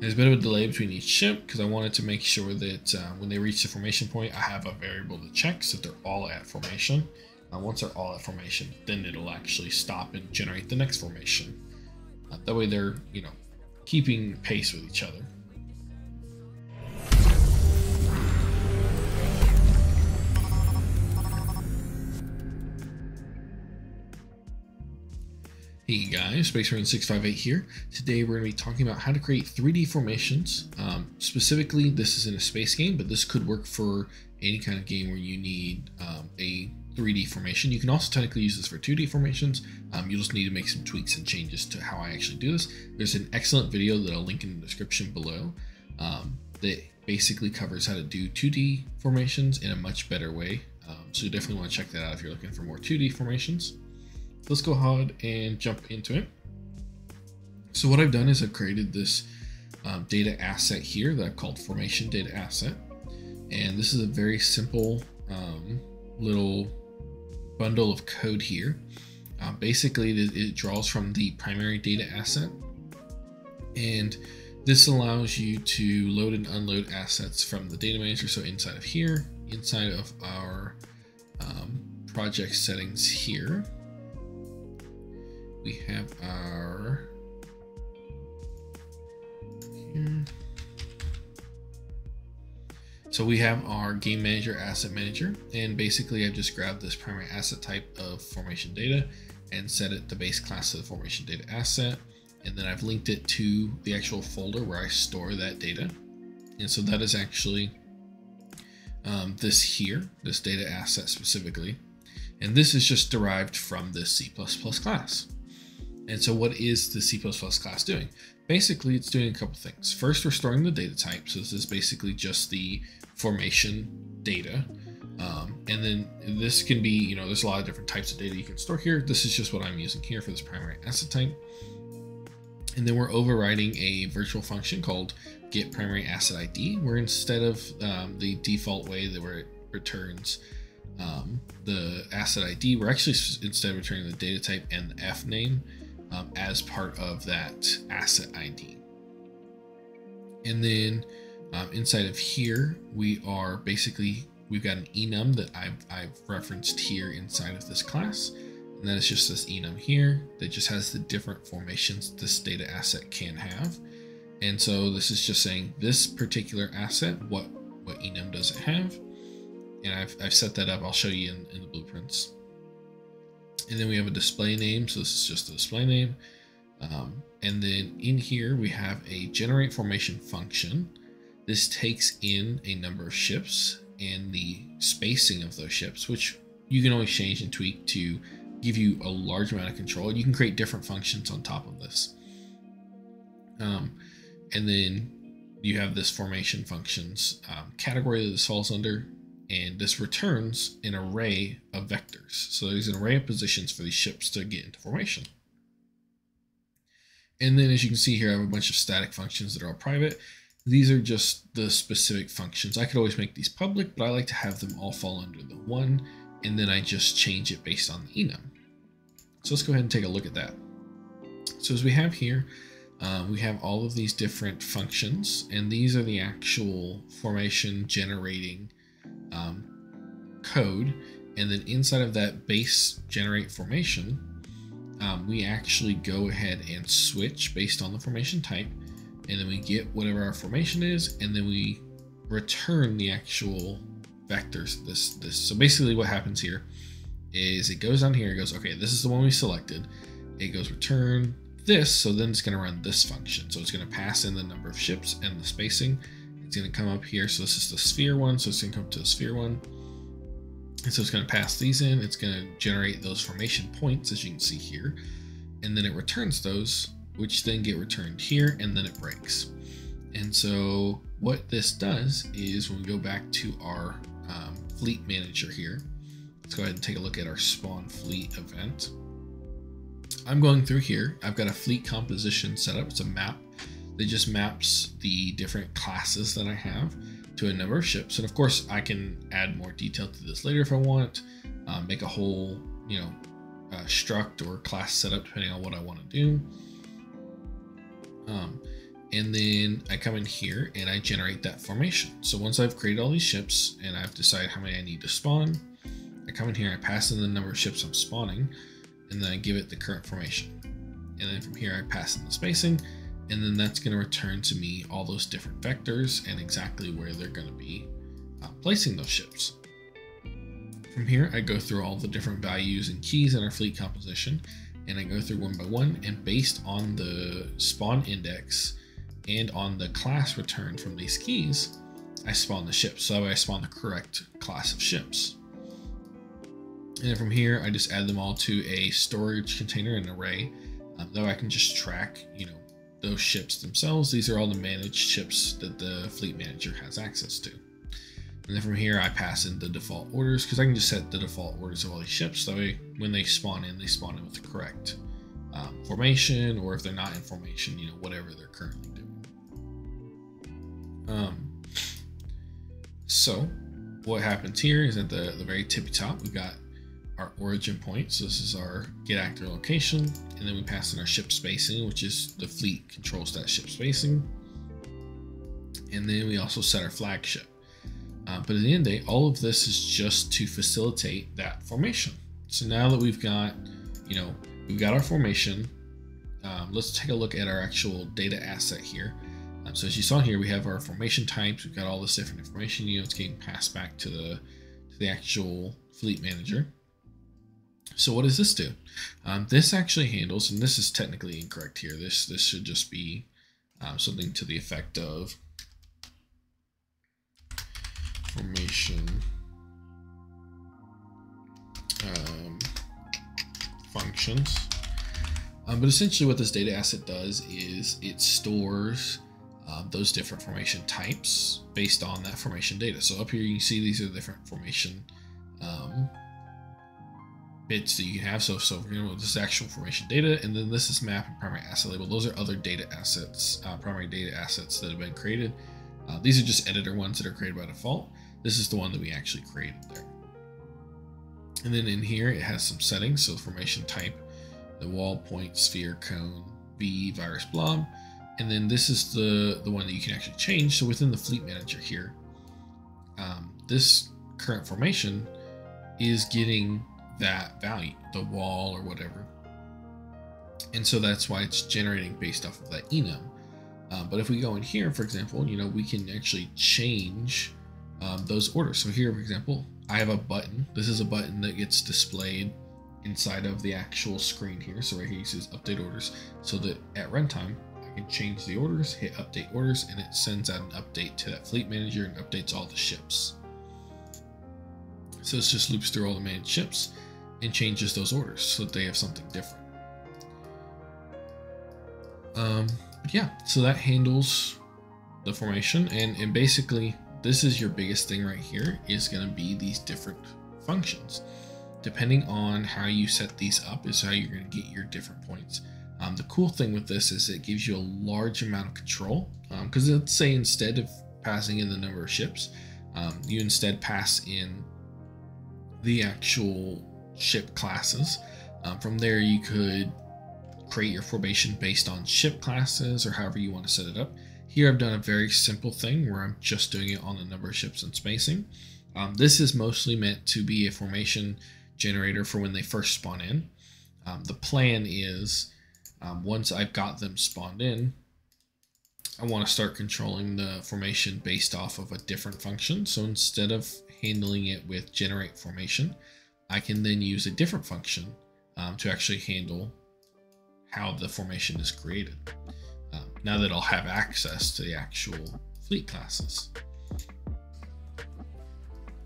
There's a bit of a delay between each ship because I wanted to make sure that uh, when they reach the formation point, I have a variable to check so that they're all at formation. Uh, once they're all at formation, then it'll actually stop and generate the next formation. Uh, that way they're, you know, keeping pace with each other. Hey guys, Space Marine 658 here. Today we're going to be talking about how to create 3D formations. Um, specifically, this is in a space game, but this could work for any kind of game where you need um, a 3D formation. You can also technically use this for 2D formations. Um, you'll just need to make some tweaks and changes to how I actually do this. There's an excellent video that I'll link in the description below um, that basically covers how to do 2D formations in a much better way. Um, so you definitely want to check that out if you're looking for more 2D formations let's go ahead and jump into it. So what I've done is I've created this um, data asset here that I've called formation data asset. And this is a very simple um, little bundle of code here. Uh, basically, it, it draws from the primary data asset. And this allows you to load and unload assets from the data manager. So inside of here, inside of our um, project settings here, we have our here. So we have our game manager asset manager and basically I've just grabbed this primary asset type of formation data and set it the base class of the formation data asset. And then I've linked it to the actual folder where I store that data. And so that is actually um, this here this data asset specifically. And this is just derived from this C++ class and so what is the C++ class doing? Basically, it's doing a couple things. First, we're storing the data type. So this is basically just the formation data. Um, and then this can be, you know, there's a lot of different types of data you can store here. This is just what I'm using here for this primary asset type. And then we're overriding a virtual function called get primary asset ID, where instead of um, the default way that where it returns um, the asset ID, we're actually instead of returning the data type and the FName, um, as part of that asset ID. And then um, inside of here, we are basically, we've got an enum that I've, I've referenced here inside of this class. And then it's just this enum here that just has the different formations this data asset can have. And so this is just saying this particular asset, what, what enum does it have? And I've, I've set that up. I'll show you in, in the blueprints. And then we have a display name. So this is just a display name. Um, and then in here, we have a generate formation function. This takes in a number of ships and the spacing of those ships, which you can always change and tweak to give you a large amount of control. You can create different functions on top of this. Um, and then you have this formation functions um, category that this falls under and this returns an array of vectors. So there's an array of positions for these ships to get into formation. And then as you can see here, I have a bunch of static functions that are all private. These are just the specific functions. I could always make these public, but I like to have them all fall under the one, and then I just change it based on the enum. So let's go ahead and take a look at that. So as we have here, uh, we have all of these different functions, and these are the actual formation generating um, code. And then inside of that base generate formation, um, we actually go ahead and switch based on the formation type. And then we get whatever our formation is, and then we return the actual vectors. This, this. So basically what happens here is it goes down here, it goes, okay, this is the one we selected. It goes return this, so then it's going to run this function. So it's going to pass in the number of ships and the spacing, it's going to come up here. So this is the sphere one. So it's going to come up to the sphere one. And so it's going to pass these in. It's going to generate those formation points, as you can see here. And then it returns those, which then get returned here, and then it breaks. And so what this does is when we go back to our um, fleet manager here, let's go ahead and take a look at our spawn fleet event. I'm going through here. I've got a fleet composition set up. It's a map that just maps the different classes that I have to a number of ships. And of course, I can add more detail to this later if I want, uh, make a whole, you know, uh, struct or class setup depending on what I want to do. Um, And then I come in here and I generate that formation. So once I've created all these ships and I've decided how many I need to spawn, I come in here, I pass in the number of ships I'm spawning, and then I give it the current formation. And then from here, I pass in the spacing, and then that's going to return to me all those different vectors and exactly where they're going to be uh, placing those ships. From here, I go through all the different values and keys in our fleet composition, and I go through one by one, and based on the spawn index and on the class returned from these keys, I spawn the ships. So I spawn the correct class of ships. And from here, I just add them all to a storage container and array, um, though I can just track, you know, those ships themselves. These are all the managed ships that the fleet manager has access to. And then from here, I pass in the default orders because I can just set the default orders of all these ships. That way, when they spawn in, they spawn in with the correct um, formation, or if they're not in formation, you know, whatever they're currently doing. Um, so what happens here is at the, the very tippy top, we've got our origin point. So this is our get actor location. And then we pass in our ship spacing, which is the fleet controls that ship spacing. And then we also set our flagship. Uh, but at the end of the day, all of this is just to facilitate that formation. So now that we've got, you know, we've got our formation, um, let's take a look at our actual data asset here. Um, so as you saw here, we have our formation types. We've got all this different information. You know, it's getting passed back to the to the actual fleet manager. So what does this do? Um, this actually handles, and this is technically incorrect here. This this should just be um, something to the effect of formation um, functions. Um, but essentially what this data asset does is it stores uh, those different formation types based on that formation data. So up here you can see these are the different formation um, bits that you have. So, so you know, this is actual formation data, and then this is map and primary asset label. Those are other data assets, uh, primary data assets that have been created. Uh, these are just editor ones that are created by default. This is the one that we actually created there. And then in here, it has some settings. So formation type, the wall, point, sphere, cone, V, virus, blob. And then this is the, the one that you can actually change. So within the fleet manager here, um, this current formation is getting that value, the wall or whatever. And so that's why it's generating based off of that enum. Um, but if we go in here, for example, you know, we can actually change um, those orders. So here, for example, I have a button. This is a button that gets displayed inside of the actual screen here. So right here, it says update orders so that at runtime, I can change the orders, hit update orders, and it sends out an update to that fleet manager and updates all the ships. So this just loops through all the managed ships and changes those orders so that they have something different. Um, yeah, so that handles the formation and, and basically this is your biggest thing right here is going to be these different functions. Depending on how you set these up is how you're going to get your different points. Um, the cool thing with this is it gives you a large amount of control because um, let's say instead of passing in the number of ships, um, you instead pass in the actual ship classes. Um, from there, you could create your formation based on ship classes or however you want to set it up. Here I've done a very simple thing where I'm just doing it on the number of ships and spacing. Um, this is mostly meant to be a formation generator for when they first spawn in. Um, the plan is um, once I've got them spawned in, I want to start controlling the formation based off of a different function. So instead of handling it with generate formation, I can then use a different function um, to actually handle how the formation is created. Um, now that I'll have access to the actual fleet classes.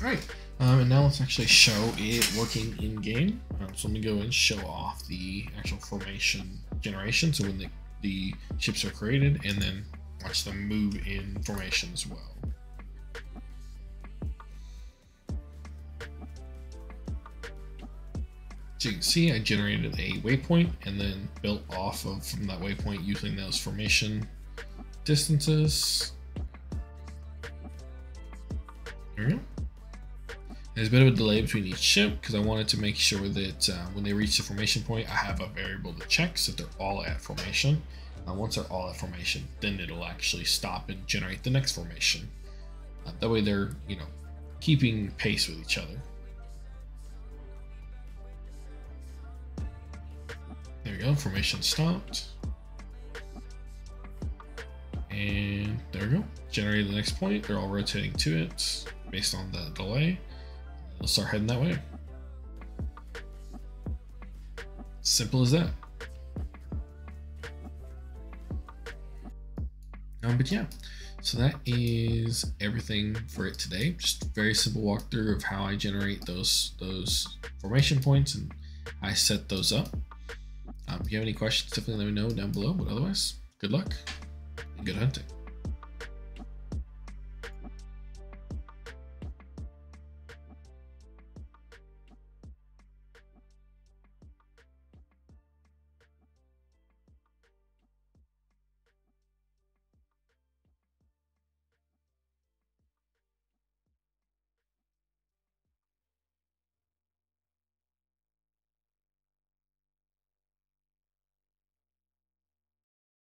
All right, um, and now let's actually show it working in game. Um, so let me go and show off the actual formation generation. So when the, the ships are created and then watch them move in formation as well. So you can see I generated a waypoint and then built off of from that waypoint using those formation distances. There we go. There's a bit of a delay between each ship because I wanted to make sure that uh, when they reach the formation point, I have a variable to check so they're all at formation. Uh, once they're all at formation, then it'll actually stop and generate the next formation. Uh, that way they're, you know, keeping pace with each other. There we go, formation stopped. And there we go, generated the next point. They're all rotating to it based on the delay. They'll start heading that way. Simple as that. Um, but yeah, so that is everything for it today. Just very simple walkthrough of how I generate those those formation points and I set those up. Um, if you have any questions, definitely let me know down below. But otherwise, good luck and good hunting.